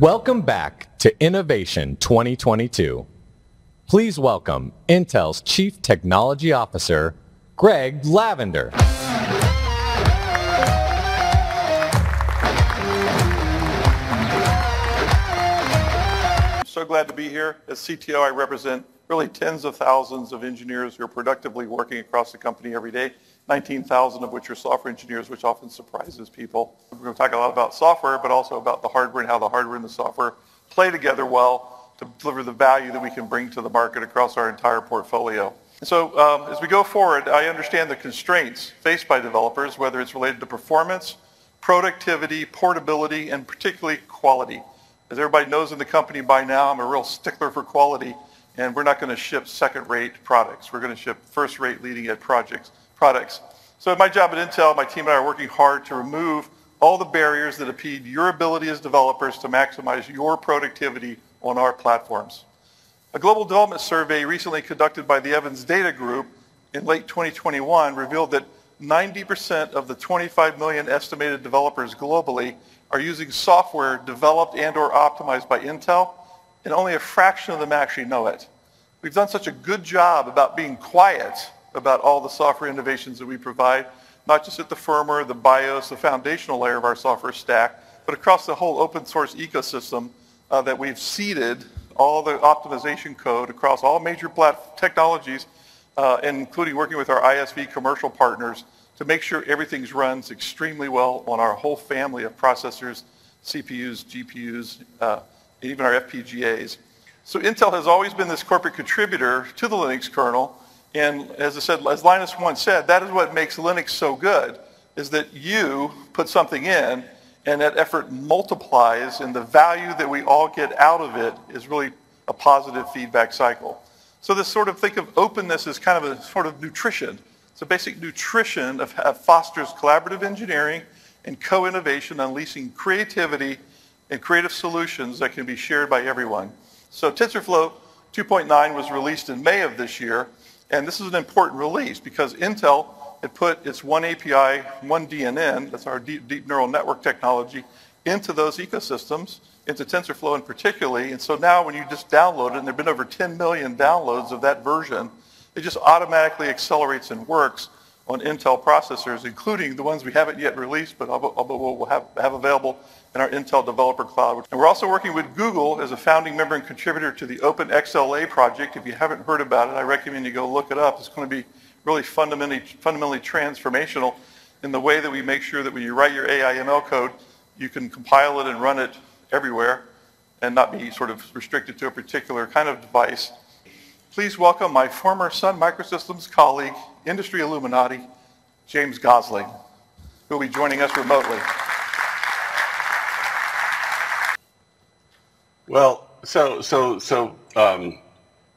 Welcome back to Innovation 2022. Please welcome Intel's Chief Technology Officer, Greg Lavender. I'm so glad to be here. As CTO, I represent really tens of thousands of engineers who are productively working across the company every day, 19,000 of which are software engineers, which often surprises people. We're going to talk a lot about software, but also about the hardware and how the hardware and the software play together well to deliver the value that we can bring to the market across our entire portfolio. So um, as we go forward, I understand the constraints faced by developers, whether it's related to performance, productivity, portability, and particularly quality. As everybody knows in the company by now, I'm a real stickler for quality, and we're not going to ship second-rate products. We're going to ship first-rate leading-edge projects, products. So my job at Intel, my team and I are working hard to remove all the barriers that impede your ability as developers to maximize your productivity on our platforms. A global development survey recently conducted by the Evans Data Group in late 2021 revealed that 90% of the 25 million estimated developers globally are using software developed and or optimized by Intel, and only a fraction of them actually know it. We've done such a good job about being quiet about all the software innovations that we provide, not just at the firmware, the BIOS, the foundational layer of our software stack, but across the whole open source ecosystem uh, that we've seeded all the optimization code across all major technologies, uh, including working with our ISV commercial partners to make sure everything runs extremely well on our whole family of processors, CPUs, GPUs, uh, and even our FPGAs. So Intel has always been this corporate contributor to the Linux kernel. And as I said, as Linus once said, that is what makes Linux so good, is that you put something in and that effort multiplies and the value that we all get out of it is really a positive feedback cycle. So this sort of think of openness as kind of a sort of nutrition. So basic nutrition of, of fosters collaborative engineering and co-innovation, unleashing creativity and creative solutions that can be shared by everyone. So TensorFlow 2.9 was released in May of this year, and this is an important release because Intel had put its oneAPI, one DNN, that's our deep, deep neural network technology, into those ecosystems, into TensorFlow in particularly. And so now when you just download it, and there have been over 10 million downloads of that version, it just automatically accelerates and works on Intel processors, including the ones we haven't yet released, but we'll have, have available in our Intel Developer Cloud. And we're also working with Google as a founding member and contributor to the OpenXLA project. If you haven't heard about it, I recommend you go look it up. It's going to be really fundamentally, fundamentally transformational in the way that we make sure that when you write your AI ML code, you can compile it and run it everywhere and not be sort of restricted to a particular kind of device. Please welcome my former Sun Microsystems colleague, industry Illuminati, James Gosling, who will be joining us remotely. Well, so so so um,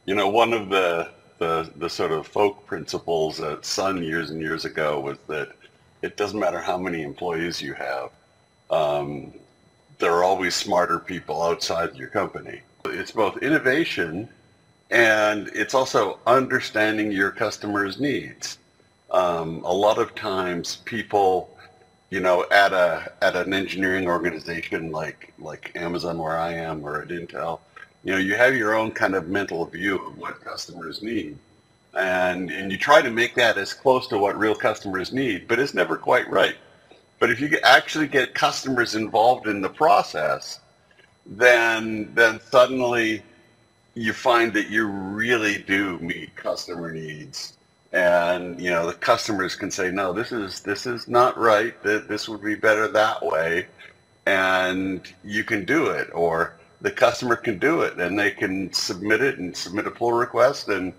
you know, one of the the, the sort of folk principles at Sun years and years ago was that it doesn't matter how many employees you have, um, there are always smarter people outside your company. It's both innovation and it's also understanding your customers' needs. Um, a lot of times people, you know, at a at an engineering organization like like Amazon where I am or at Intel, you know, you have your own kind of mental view of what customers need. And, and you try to make that as close to what real customers need, but it's never quite right. But if you actually get customers involved in the process, then then suddenly you find that you really do meet customer needs. And you know the customers can say no this is this is not right. That this would be better that way. And you can do it or the customer can do it and they can submit it and submit a pull request and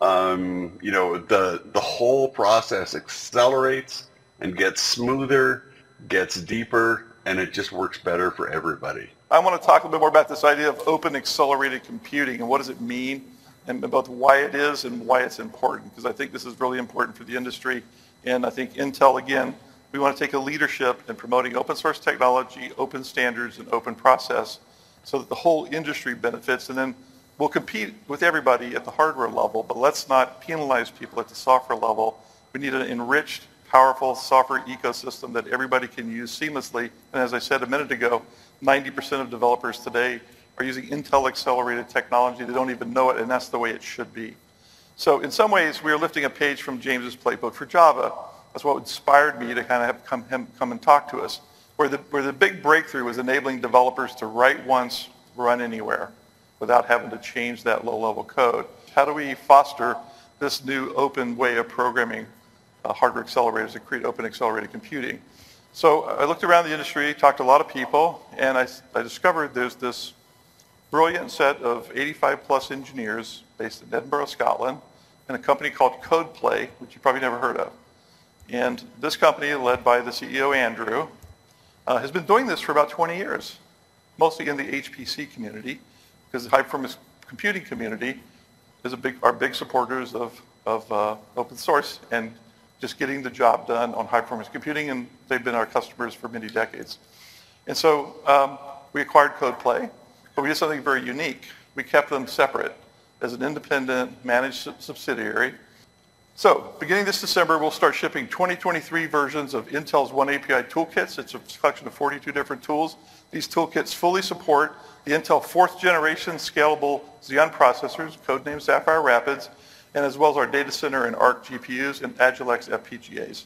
um, you know the the whole process accelerates and gets smoother gets deeper and it just works better for everybody i want to talk a little bit more about this idea of open accelerated computing and what does it mean and both why it is and why it's important because i think this is really important for the industry and i think intel again we want to take a leadership in promoting open source technology open standards and open process so that the whole industry benefits. And then we'll compete with everybody at the hardware level, but let's not penalize people at the software level. We need an enriched, powerful software ecosystem that everybody can use seamlessly. And as I said a minute ago, 90% of developers today are using Intel accelerated technology. They don't even know it, and that's the way it should be. So in some ways, we are lifting a page from James's playbook for Java. That's what inspired me to kind of have come, him come and talk to us. Where the, where the big breakthrough was enabling developers to write once, run anywhere, without having to change that low-level code. How do we foster this new open way of programming uh, hardware accelerators to create open accelerated computing? So I looked around the industry, talked to a lot of people, and I, I discovered there's this brilliant set of 85 plus engineers based in Edinburgh, Scotland, and a company called Codeplay, which you probably never heard of. And this company, led by the CEO Andrew, uh, has been doing this for about 20 years, mostly in the HPC community, because the high performance computing community is a big, are big supporters of, of uh, open source and just getting the job done on high performance computing, and they've been our customers for many decades. And so um, we acquired Codeplay, but we did something very unique. We kept them separate as an independent managed subsidiary. So beginning this December, we'll start shipping 2023 versions of Intel's oneAPI toolkits. It's a collection of 42 different tools. These toolkits fully support the Intel fourth generation scalable Xeon processors, codenamed Sapphire Rapids, and as well as our data center and ARC GPUs and Agilex FPGAs.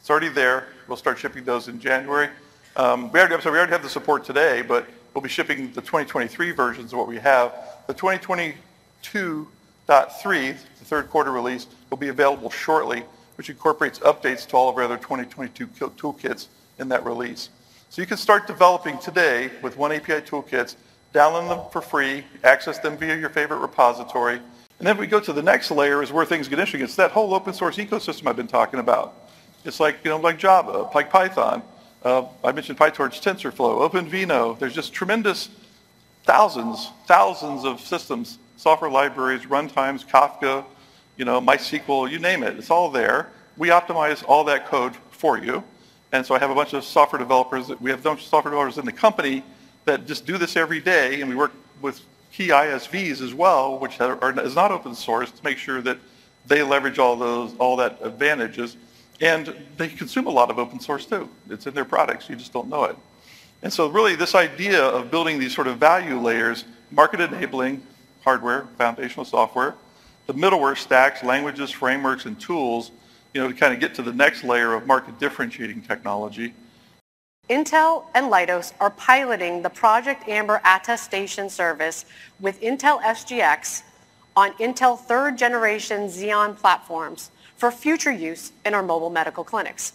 It's already there. We'll start shipping those in January. Um, we, already, sorry, we already have the support today, but we'll be shipping the 2023 versions of what we have. The 2022.3, the third quarter release, will be available shortly, which incorporates updates to all of our other 2022 toolkits in that release. So you can start developing today with oneAPI toolkits, download them for free, access them via your favorite repository, and then we go to the next layer is where things get interesting. It's that whole open source ecosystem I've been talking about. It's like, you know, like Java, like Python. Uh, I mentioned PyTorch, TensorFlow, OpenVINO. There's just tremendous thousands, thousands of systems, software libraries, runtimes, Kafka, you know, MySQL, you name it. It's all there. We optimize all that code for you. And so I have a bunch of software developers. We have software developers in the company that just do this every day, and we work with key ISVs as well, which are, is not open source, to make sure that they leverage all those, all that advantages. And they consume a lot of open source too. It's in their products, you just don't know it. And so really this idea of building these sort of value layers, market enabling hardware, foundational software, the middleware stacks, languages, frameworks, and tools, you know, to kind of get to the next layer of market differentiating technology, Intel and Leidos are piloting the Project Amber attestation service with Intel SGX on Intel third generation Xeon platforms for future use in our mobile medical clinics.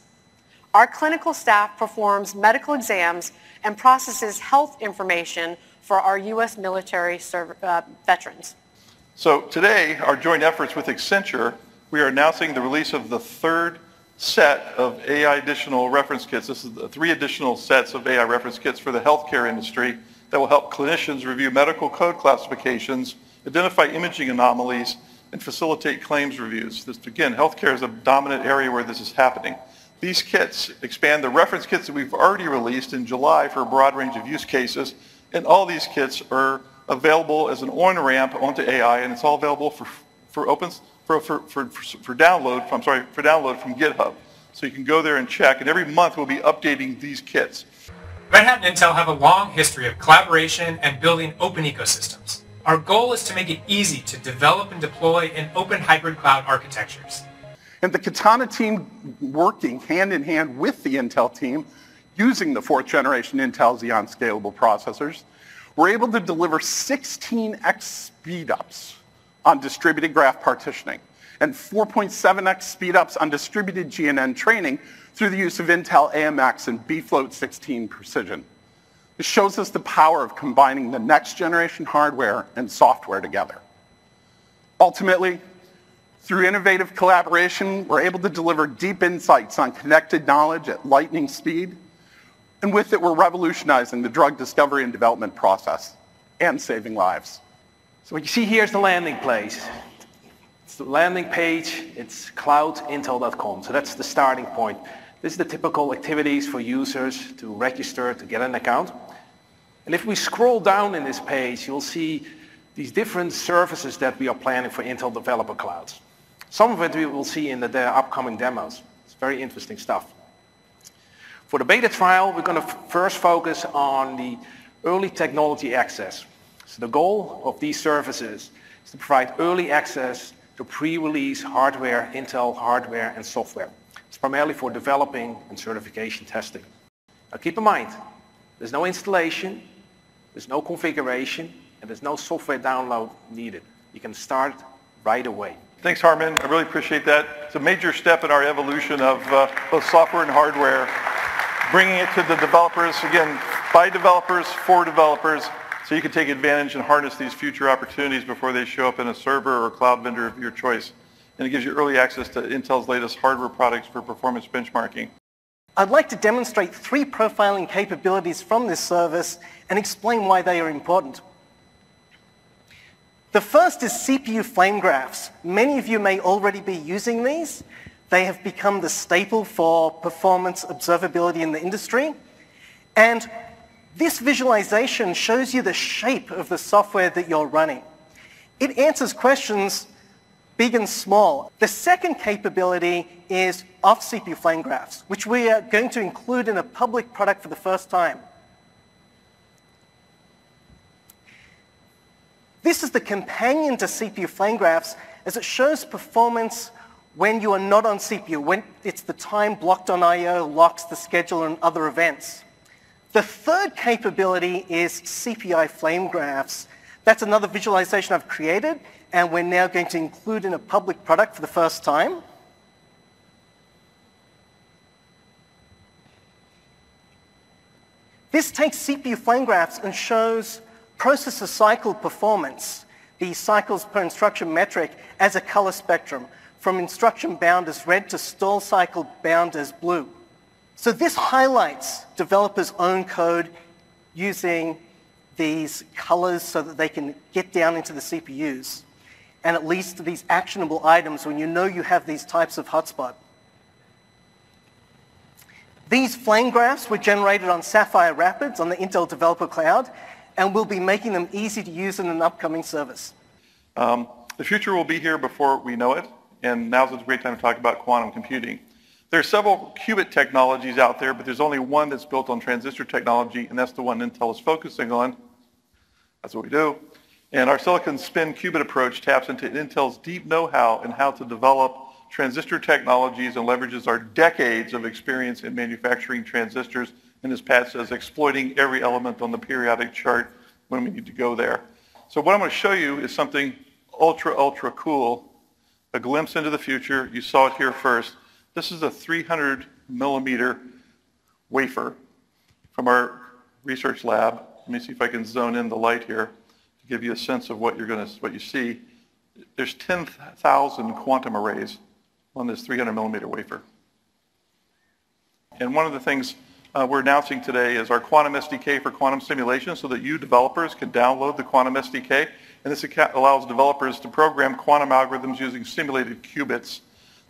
Our clinical staff performs medical exams and processes health information for our U.S. military uh, veterans. So today, our joint efforts with Accenture, we are announcing the release of the third set of AI additional reference kits. This is three additional sets of AI reference kits for the healthcare industry that will help clinicians review medical code classifications, identify imaging anomalies, and facilitate claims reviews. This, again, healthcare is a dominant area where this is happening. These kits expand the reference kits that we've already released in July for a broad range of use cases, and all these kits are available as an on-ramp onto AI, and it's all available for, for open for, for, for, for download, from, sorry, for download from GitHub. So you can go there and check, and every month we'll be updating these kits. Red Hat and Intel have a long history of collaboration and building open ecosystems. Our goal is to make it easy to develop and deploy in open hybrid cloud architectures. And the Katana team working hand in hand with the Intel team, using the fourth generation Intel Xeon scalable processors, were able to deliver 16x speedups on distributed graph partitioning and 4.7x speedups on distributed GNN training through the use of Intel AMX and bfloat 16 precision. This shows us the power of combining the next generation hardware and software together. Ultimately, through innovative collaboration, we're able to deliver deep insights on connected knowledge at lightning speed, and with it, we're revolutionizing the drug discovery and development process and saving lives. So what you see here is the landing page. It's the landing page, it's cloudintel.com. So that's the starting point. This is the typical activities for users to register, to get an account. And if we scroll down in this page, you'll see these different services that we are planning for Intel Developer Clouds. Some of it we will see in the, the upcoming demos. It's very interesting stuff. For the beta trial, we're going to first focus on the Early technology access. So the goal of these services is to provide early access to pre-release hardware, Intel hardware and software. It's primarily for developing and certification testing. Now keep in mind, there's no installation, there's no configuration, and there's no software download needed. You can start right away. Thanks, Harmen. I really appreciate that. It's a major step in our evolution of uh, both software and hardware, bringing it to the developers, again, by developers, for developers, so you can take advantage and harness these future opportunities before they show up in a server or cloud vendor of your choice. And it gives you early access to Intel's latest hardware products for performance benchmarking. I'd like to demonstrate three profiling capabilities from this service and explain why they are important. The first is CPU flame graphs. Many of you may already be using these. They have become the staple for performance observability in the industry. And this visualization shows you the shape of the software that you're running. It answers questions big and small. The second capability is off CPU flame graphs, which we are going to include in a public product for the first time. This is the companion to CPU flame graphs as it shows performance when you are not on CPU, when it's the time blocked on I.O., locks, the schedule, and other events. The third capability is CPI flame graphs. That's another visualization I've created, and we're now going to include in a public product for the first time. This takes CPU flame graphs and shows processor cycle performance, the cycles per instruction metric, as a color spectrum, from instruction bound as red to stall cycle bound as blue. So this highlights developers' own code using these colors so that they can get down into the CPUs and at least these actionable items when you know you have these types of hotspot. These flame graphs were generated on Sapphire Rapids on the Intel Developer Cloud, and we'll be making them easy to use in an upcoming service. Um, the future will be here before we know it, and now's a great time to talk about quantum computing. There are several qubit technologies out there, but there's only one that's built on transistor technology, and that's the one Intel is focusing on. That's what we do. And our silicon spin qubit approach taps into Intel's deep know-how in how to develop transistor technologies and leverages our decades of experience in manufacturing transistors and as Pat says, exploiting every element on the periodic chart when we need to go there. So what I'm going to show you is something ultra, ultra cool, a glimpse into the future. You saw it here first. This is a 300 millimeter wafer from our research lab. Let me see if I can zone in the light here to give you a sense of what you're going to, what you see. There's 10,000 quantum arrays on this 300 millimeter wafer. And one of the things uh, we're announcing today is our Quantum SDK for quantum simulation so that you developers can download the Quantum SDK. And this allows developers to program quantum algorithms using simulated qubits.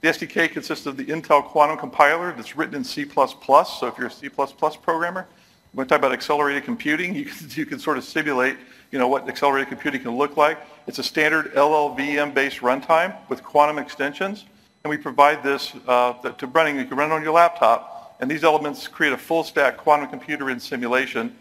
The SDK consists of the Intel Quantum Compiler that's written in C++. So if you're a C++ programmer, when we talk about accelerated computing, you can, you can sort of simulate you know, what accelerated computing can look like. It's a standard LLVM-based runtime with quantum extensions. And we provide this uh, to running, you can run it on your laptop and these elements create a full stack quantum computer in simulation.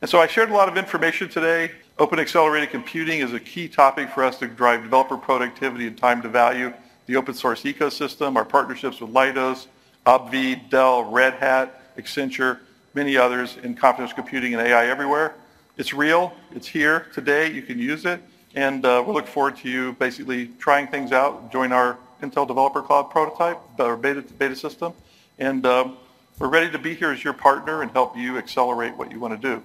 And so I shared a lot of information today. Open accelerated computing is a key topic for us to drive developer productivity and time to value. The open source ecosystem, our partnerships with Leidos, Obvid, Dell, Red Hat, Accenture, many others in confidential computing and AI everywhere. It's real. It's here today. You can use it. And uh, we look forward to you basically trying things out. Join our Intel Developer Cloud prototype, or beta, beta system. And um, we're ready to be here as your partner and help you accelerate what you want to do.